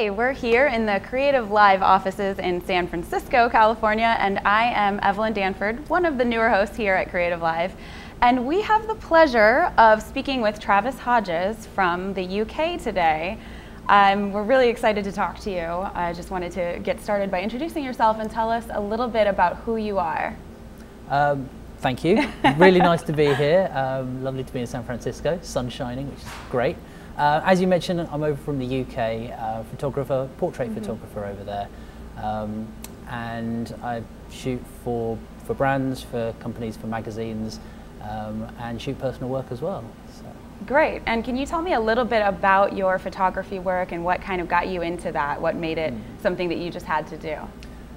Hi, we're here in the CreativeLive offices in San Francisco, California, and I am Evelyn Danford, one of the newer hosts here at CreativeLive. And we have the pleasure of speaking with Travis Hodges from the UK today. Um, we're really excited to talk to you. I just wanted to get started by introducing yourself and tell us a little bit about who you are. Um, thank you. really nice to be here. Um, lovely to be in San Francisco. Sun shining, which is great. Uh, as you mentioned, I'm over from the UK, uh, photographer, portrait mm -hmm. photographer over there, um, and I shoot for for brands, for companies, for magazines, um, and shoot personal work as well. So. Great. And can you tell me a little bit about your photography work and what kind of got you into that? What made it mm. something that you just had to do?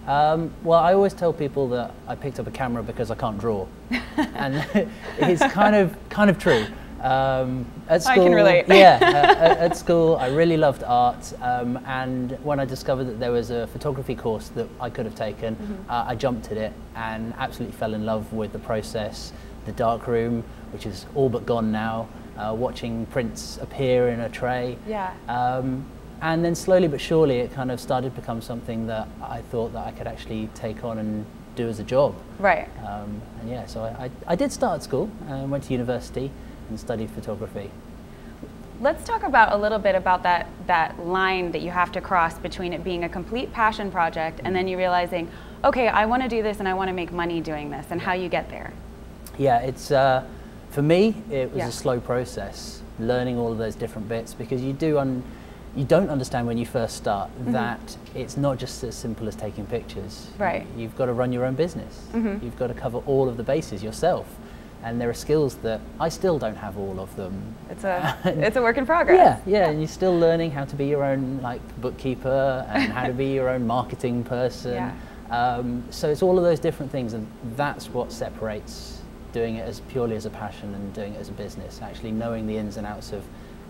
Um, well, I always tell people that I picked up a camera because I can't draw, and it's kind of kind of true. Um, at school, I can relate. yeah, at, at, school, I really loved art, um, and when I discovered that there was a photography course that I could have taken, mm-hmm. uh, I jumped at it and absolutely fell in love with the process, the dark room, which is all but gone now. Uh, watching prints appear in a tray. Yeah. Um, and then slowly but surely, it kind of started to become something that I thought that I could actually take on and do as a job. Right. Um, and yeah, so I, I, I, did start at school and went to university and studied photography. Let's talk about a little bit about that, that line that you have to cross between it being a complete passion project and then you realizing, okay, I want to do this and I want to make money doing this and how you get there. Yeah, it's, uh, for me, it was yeah. a slow process, learning all of those different bits because you do, un- you don't understand when you first start mm-hmm. that it's not just as simple as taking pictures. Right. You've got to run your own business. Mm-hmm. You've got to cover all of the bases yourself and there are skills that I still don't have all of them. It's a it's a work in progress. Yeah, yeah, and you're still learning how to be your own like bookkeeper and how to be your own marketing person. Yeah. Um, so it's all of those different things, and that's what separates doing it as purely as a passion and doing it as a business. Actually knowing the ins and outs of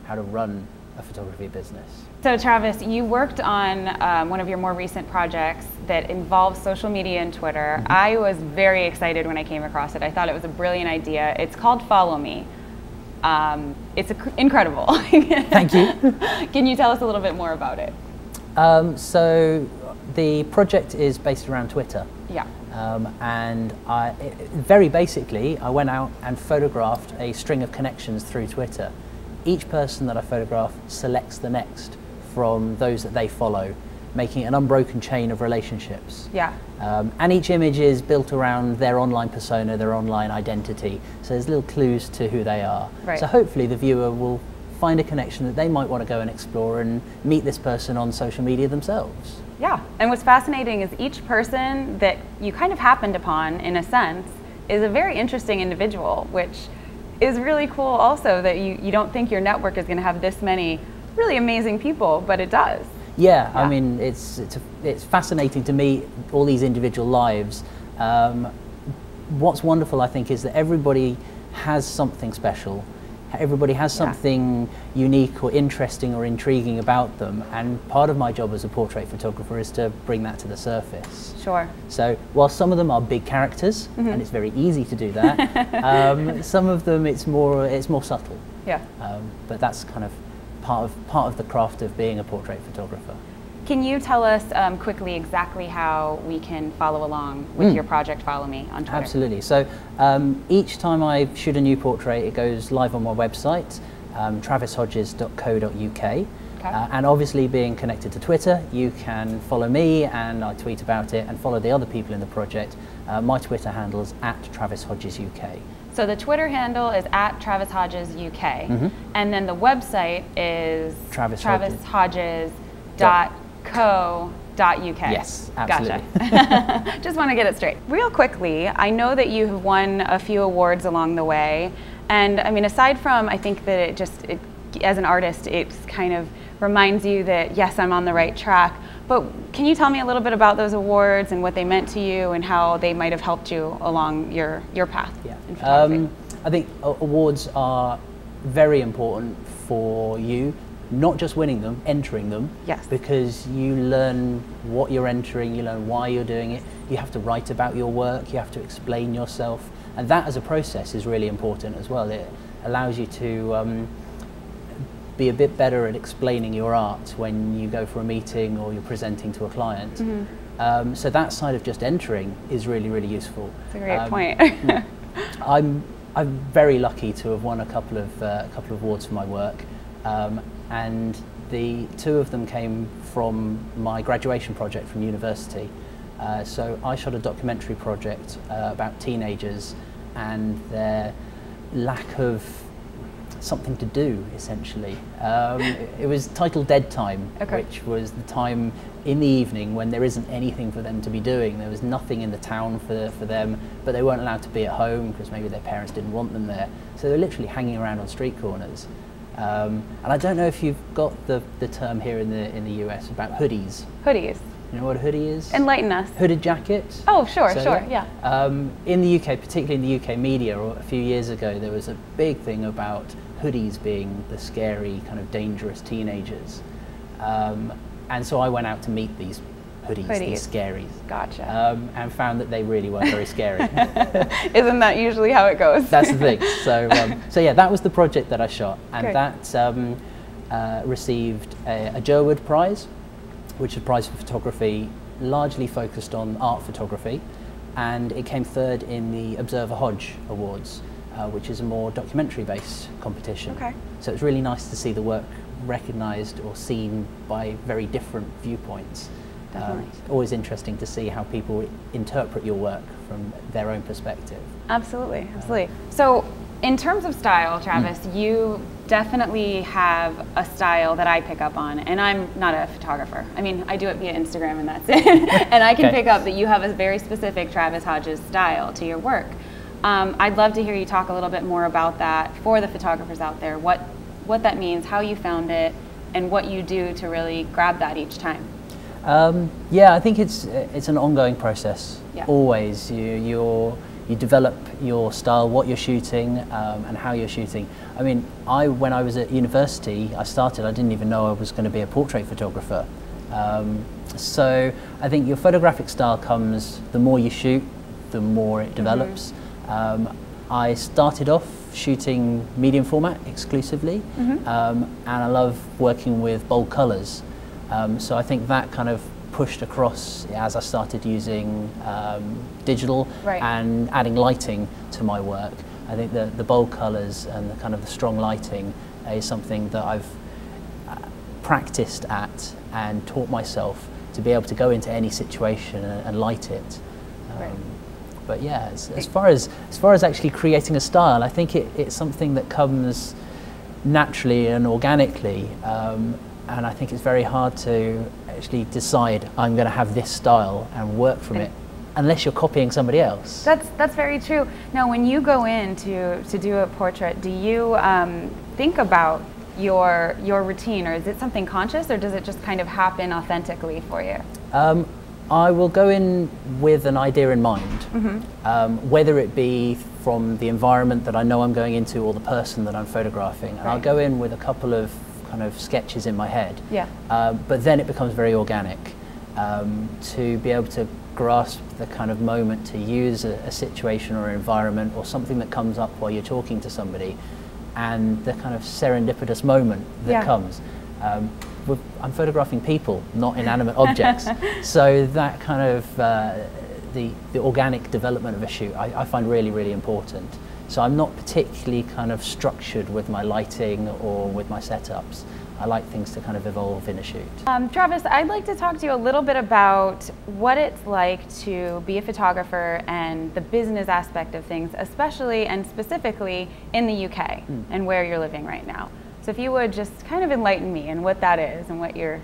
how to run a photography business. So Travis, you worked on um, one of your more recent projects that involves social media and Twitter. Mm-hmm. I was very excited when I came across it. I thought it was a brilliant idea. It's called Follow Me. Um, it's a, incredible. Thank you. Can you tell us a little bit more about it? Um, so the project is based around Twitter. Yeah. Um, and I, it, very basically, I went out and photographed a string of connections through Twitter each person that I photograph selects the next from those that they follow, making an unbroken chain of relationships. Yeah. Um, and each image is built around their online persona, their online identity. So there's little clues to who they are. Right. So hopefully the viewer will find a connection that they might want to go and explore and meet this person on social media themselves. Yeah, and what's fascinating is each person that you kind of happened upon, in a sense, is a very interesting individual, which is really cool also that you, you don't think your network is going to have this many really amazing people, but it does. Yeah, yeah. I mean, it's, it's, it's fascinating to meet all these individual lives. Um, what's wonderful, I think, is that everybody has something special everybody has something yeah. unique or interesting or intriguing about them and part of my job as a portrait photographer is to bring that to the surface. Sure. So while some of them are big characters mm-hmm. and it's very easy to do that um, some of them it's more it's more subtle. Yeah. Um, but that's kind of part of part of the craft of being a portrait photographer can you tell us um, quickly exactly how we can follow along with mm. your project Follow Me on Twitter? Absolutely. So um, each time I shoot a new portrait, it goes live on my website, um, travishodges.co.uk. Okay. Uh, and obviously, being connected to Twitter, you can follow me and I tweet about it and follow the other people in the project. Uh, my Twitter handle is at Travis Hodges UK. So the Twitter handle is at Travis Hodges UK, mm-hmm. and then the website is Travis, Travis Dot co.uk. Yes, absolutely. Gotcha. Just want to get it straight. Real quickly, I know that you have won a few awards along the way. And I mean, aside from, I think that it just, it, as an artist, it kind of reminds you that, yes, I'm on the right track. But can you tell me a little bit about those awards and what they meant to you and how they might have helped you along your, your path yeah. in? Um, I think awards are very important for you not just winning them, entering them. Yes. Because you learn what you're entering, you learn why you're doing it. You have to write about your work, you have to explain yourself. And that as a process is really important as well. It allows you to um, be a bit better at explaining your art when you go for a meeting or you're presenting to a client. Mm-hmm. Um, so that side of just entering is really, really useful. That's a great um, point. I'm, I'm very lucky to have won a couple of, uh, a couple of awards for my work. Um, and the two of them came from my graduation project from university. Uh, so I shot a documentary project uh, about teenagers and their lack of something to do, essentially. Um, it, was titled Dead Time, okay. which was the time in the evening when there isn't anything for them to be doing. There was nothing in the town for, for them, but they weren't allowed to be at home because maybe their parents didn't want them there. So they were literally hanging around on street corners. Um, and I don't know if you've got the, the term here in the, in the US about hoodies. Hoodies. You know what a hoodie is? Enlighten us. Hooded jacket. Oh, sure, so, sure, yeah. Um, in the UK, particularly in the UK media, or a few years ago, there was a big thing about hoodies being the scary, kind of dangerous teenagers. Um, and so I went out to meet these hoodies, hoodies. these scaries. Gotcha. Um, and found that they really weren't very scary. Isn't that usually how it goes? That's the thing. So, um, so yeah, that was the project that I shot, and Great. that um, uh, received a, a Jerwood Prize which is a prize for photography largely focused on art photography, and it came third in the Observer Hodge Awards, uh, which is a more documentary-based competition. Okay. So it's really nice to see the work recognised or seen by very different viewpoints. Um, always interesting to see how people interpret your work from their own perspective. Absolutely, absolutely. So in terms of style, Travis, mm. you definitely have a style that I pick up on, and I'm not a photographer. I mean, I do it via Instagram, and that's it. and I can okay. pick up that you have a very specific Travis Hodges style to your work. Um, I'd love to hear you talk a little bit more about that for the photographers out there. What what that means, how you found it, and what you do to really grab that each time. Um, yeah, I think it's it's an ongoing process. Yeah. Always, you you're you develop your style, what you're shooting, um, and how you're shooting. I mean, I when I was at university, I started. I didn't even know I was going to be a portrait photographer. Um, so I think your photographic style comes the more you shoot, the more it develops. Mm-hmm. Um, I started off shooting medium format exclusively, mm-hmm. um, and I love working with bold colours. Um, so I think that kind of pushed across as I started using um, digital right. and adding lighting to my work. I think the, the bold colours and the kind of the strong lighting is something that I've uh, practiced at and taught myself to be able to go into any situation and, and light it. Um, right. But yeah, as, as, far as as far as actually creating a style, I think it, it's something that comes naturally and organically, um, and I think it's very hard to actually decide I'm going to have this style and work from it unless you're copying somebody else. That's that's very true. Now, when you go in to, to do a portrait, do you um, think about your your routine, or is it something conscious, or does it just kind of happen authentically for you? Um, I will go in with an idea in mind, mm-hmm. um, whether it be from the environment that I know I'm going into or the person that I'm photographing. And right. I'll go in with a couple of kind of sketches in my head. Yeah. Uh, but then it becomes very organic um, to be able to grasp the kind of moment to use a, a, situation or an environment or something that comes up while you're talking to somebody and the kind of serendipitous moment that yeah. comes. Um, I'm photographing people, not inanimate objects. So that kind of uh, the, the organic development of a shoot I, I find really, really important. So I'm not particularly kind of structured with my lighting or with my setups. I like things to kind of evolve in a shoot. Um, Travis, I'd like to talk to you a little bit about what it's like to be a photographer and the business aspect of things, especially and specifically in the UK mm. and where you're living right now. So if you would just kind of enlighten me and what that is and what you're.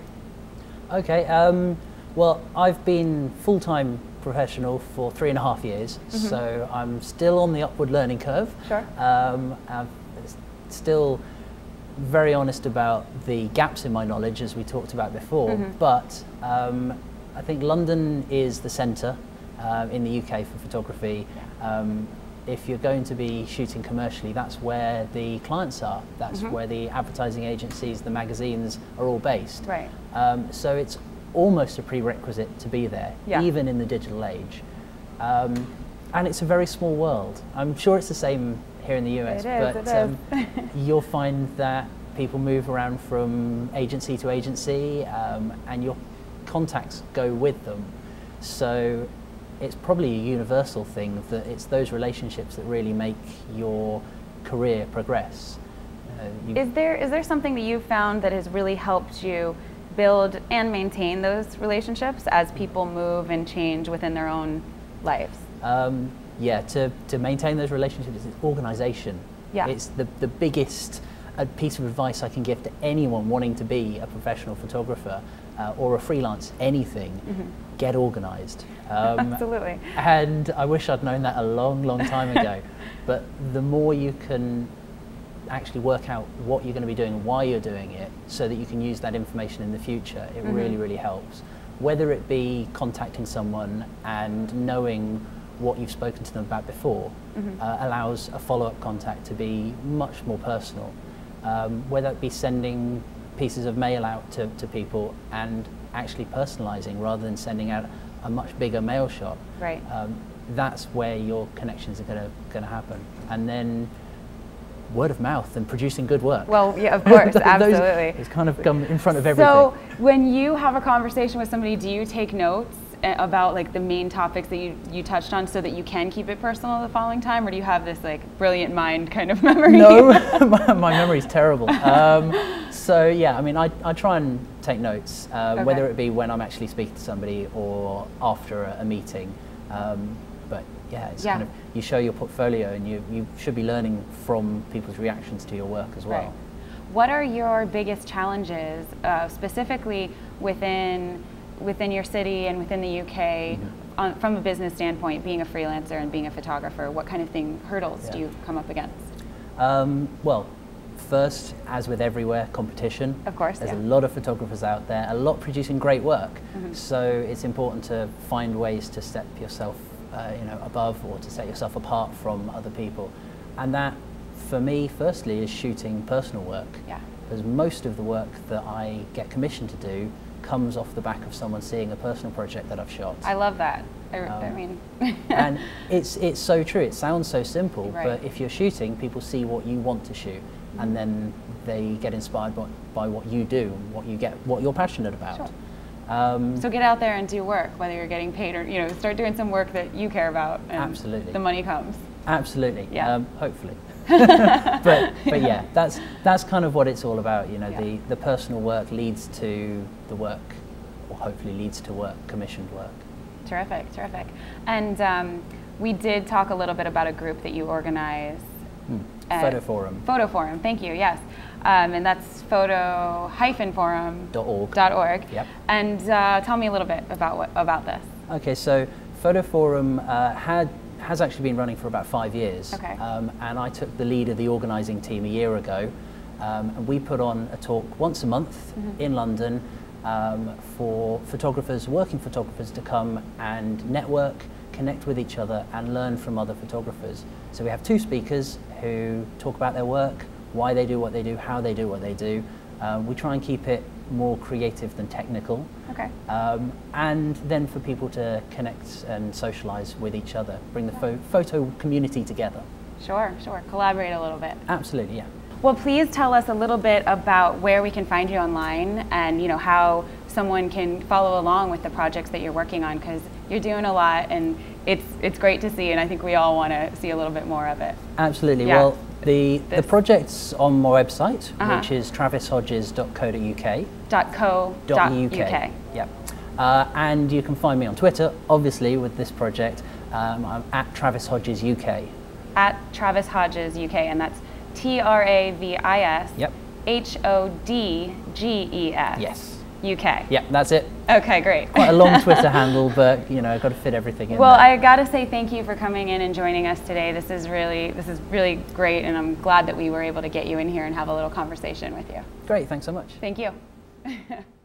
Okay. Um, well, I've been full-time professional for three and a half years, mm-hmm. so I'm still on the upward learning curve. Sure. Um, I'm still very honest about the gaps in my knowledge, as we talked about before. Mm-hmm. But um, I think London is the centre uh, in the UK for photography. Um, if you're going to be shooting commercially, that's where the clients are. That's mm-hmm. where the advertising agencies, the magazines are all based. Right. Um, so it's almost a prerequisite to be there, yeah. even in the digital age. Um, and it's a very small world. I'm sure it's the same here in the US, it but um, you'll find that people move around from agency to agency, um, and your contacts go with them. So it's probably a universal thing that it's those relationships that really make your career progress. Uh, is there is there something that you've found that has really helped you build and maintain those relationships as people move and change within their own lives? Um, yeah, to, to maintain those relationships, it's organisation. Yeah. It's the, the biggest uh, piece of advice I can give to anyone wanting to be a professional photographer uh, or a freelance anything. Mm-hmm. Get organised. Um, Absolutely. And I wish I'd known that a long, long time ago. but the more you can actually work out what you're going to be doing and why you're doing it so that you can use that information in the future, it mm-hmm. really, really helps. Whether it be contacting someone and knowing what you've spoken to them about before mm-hmm. uh, allows a follow up contact to be much more personal. Um, whether it be sending pieces of mail out to, to people and actually personalizing rather than sending out a much bigger mail shot. Right. Um, that's where your connections are going to happen. And then word of mouth and producing good work. Well, yeah, of course, absolutely. it's kind of come in front of everything. So, when you have a conversation with somebody, do you take notes eh, about like the main topics that you, you touched on so that you can keep it personal the following time, or do you have this like brilliant mind kind of memory? No, my, my memory is terrible. Um, so yeah, I mean, I, I try and take notes, uh, okay. whether it be when I'm actually speaking to somebody or after a, a meeting. Um, yeah, it's yeah. kind of you show your portfolio and you, you should be learning from people's reactions to your work as well. Right. What are your biggest challenges, uh, specifically within within your city and within the UK, mm-hmm. on, from a business standpoint, being a freelancer and being a photographer? What kind of thing hurdles yeah. do you come up against? Um, well, first, as with everywhere, competition. Of course. There's yeah. a lot of photographers out there, a lot producing great work. Mm-hmm. So it's important to find ways to step yourself uh, you know, above or to set yourself apart from other people. And that, for me, firstly, is shooting personal work. Yeah. Because most of the work that I get commissioned to do comes off the back of someone seeing a personal project that I've shot. I love that. I, um, I mean, and it's it's so true. It sounds so simple, right. but if you're shooting, people see what you want to shoot, and then they get inspired by, by what you do, what you get, what you're passionate about. Sure. Um, so get out there and do work, whether you're getting paid or you know, start doing some work that you care about. And absolutely. The money comes. Absolutely. Yeah. Um, hopefully. but but yeah, that's that's kind of what it's all about. You know, yeah. the the personal work leads to the work, or hopefully leads to work, commissioned work. Terrific, terrific. And um, we did talk a little bit about a group that you organize. Hmm. Photo Forum. Photo Forum. Thank you. Yes. Um, and that's photo-forum.org. .org. Yep. And uh, tell me a little bit about what, about this. Okay, so Photo Forum uh, had has actually been running for about five years. Okay. Um, and I took the lead of the organising team a year ago, um, and we put on a talk once a month mm-hmm. in London um, for photographers, working photographers, to come and network, connect with each other, and learn from other photographers. So we have two speakers who talk about their work, why they do what they do, how they do what they do. Um, we try and keep it more creative than technical. Okay. Um, and then for people to connect and socialize with each other, bring the photo community together. Sure, sure. Collaborate a little bit. Absolutely, yeah. Well, please tell us a little bit about where we can find you online and you know how someone can follow along with the projects that you're working on because you're doing a lot and it's it's great to see and I think we all want to see a little bit more of it. Absolutely. Yeah. Well, the, the project's on my website, uh-huh. which is travishodges.co.uk. Dot co. UK. Yeah. Uh, and you can find me on Twitter, obviously, with this project. Um, I'm at Travis Hodges UK. At Travis Hodges UK, and that's T R A V I S yep. H O D G E S. Yes. UK. Yeah, that's it. Okay, great. Quite a long Twitter handle, but you know, I've got to fit everything in. Well, there. I got to say thank you for coming in and joining us today. This is really this is really great, and I'm glad that we were able to get you in here and have a little conversation with you. Great, thanks so much. Thank you.